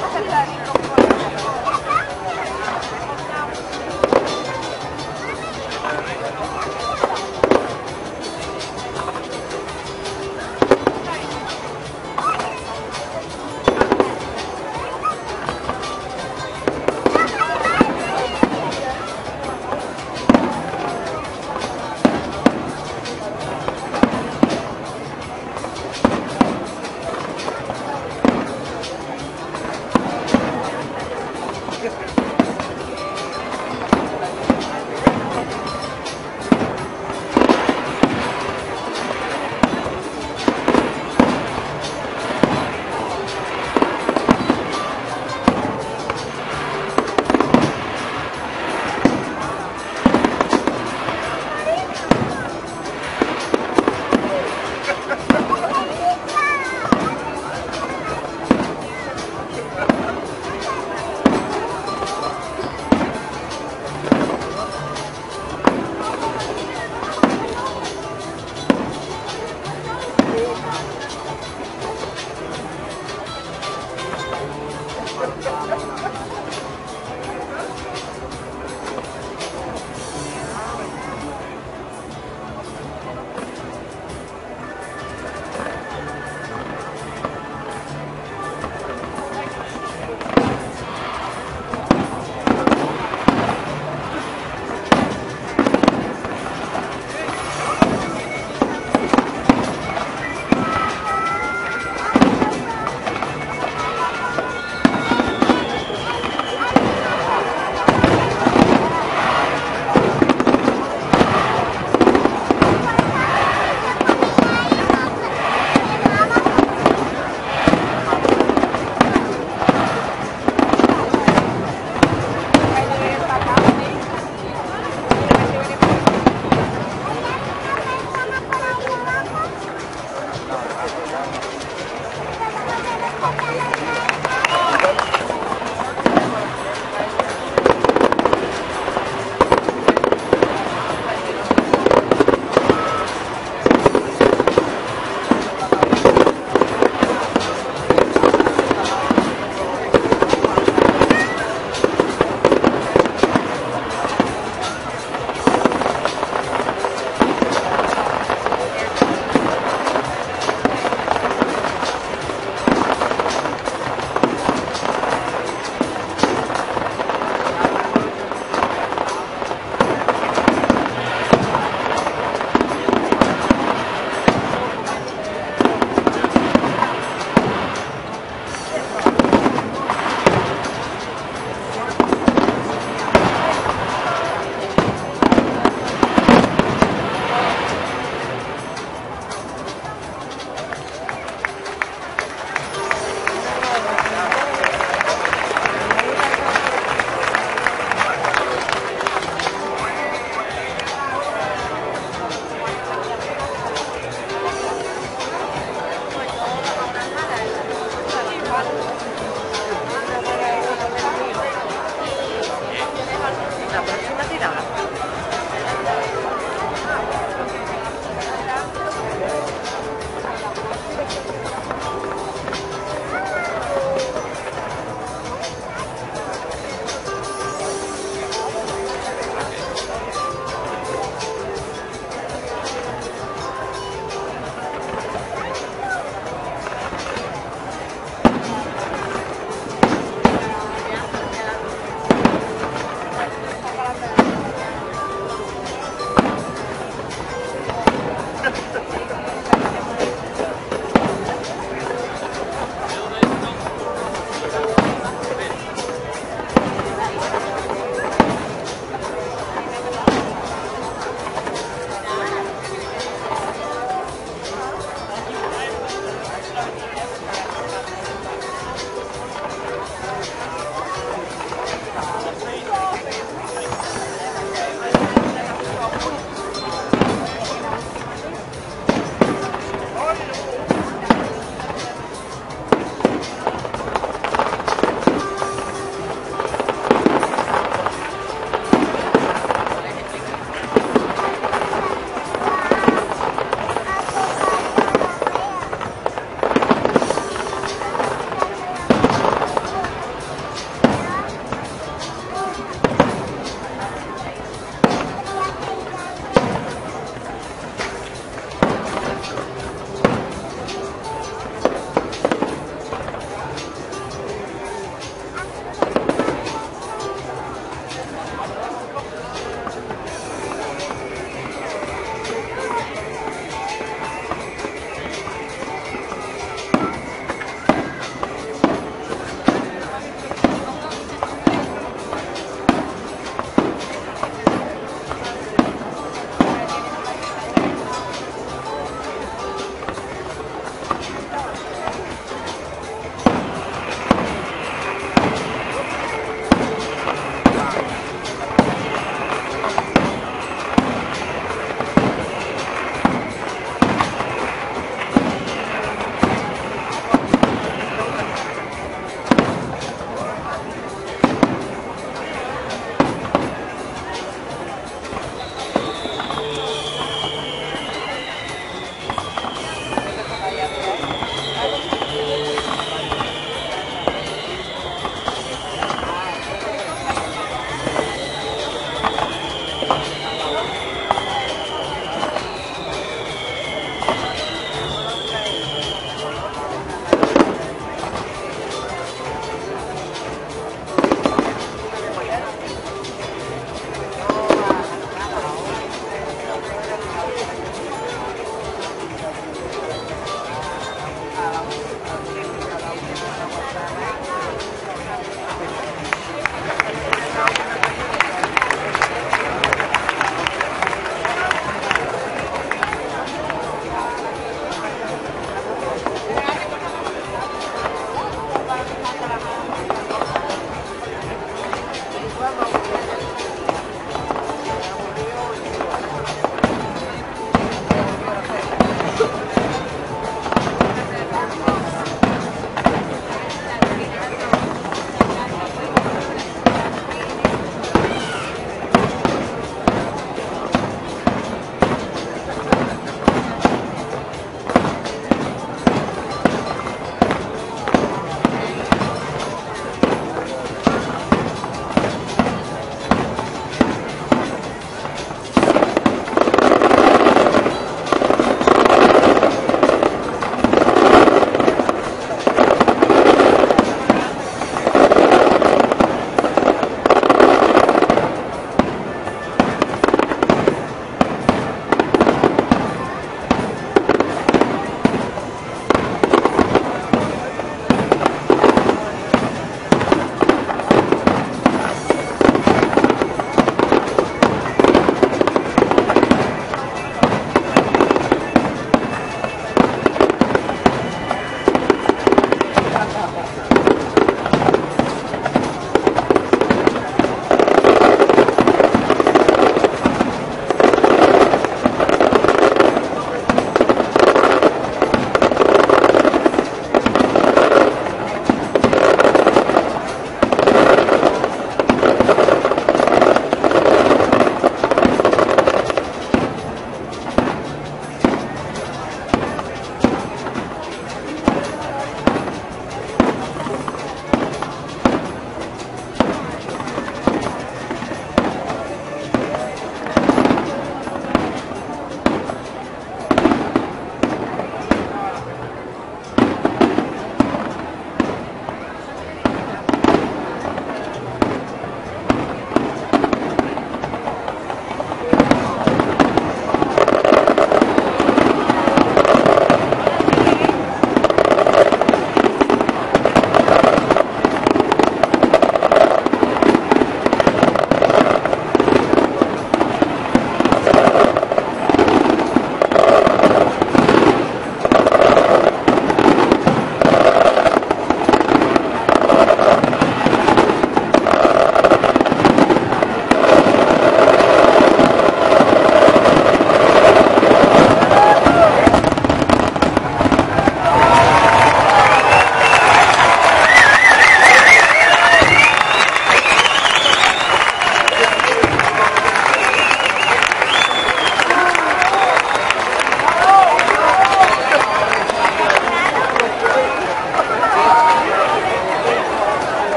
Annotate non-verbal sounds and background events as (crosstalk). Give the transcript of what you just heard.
他 (laughs)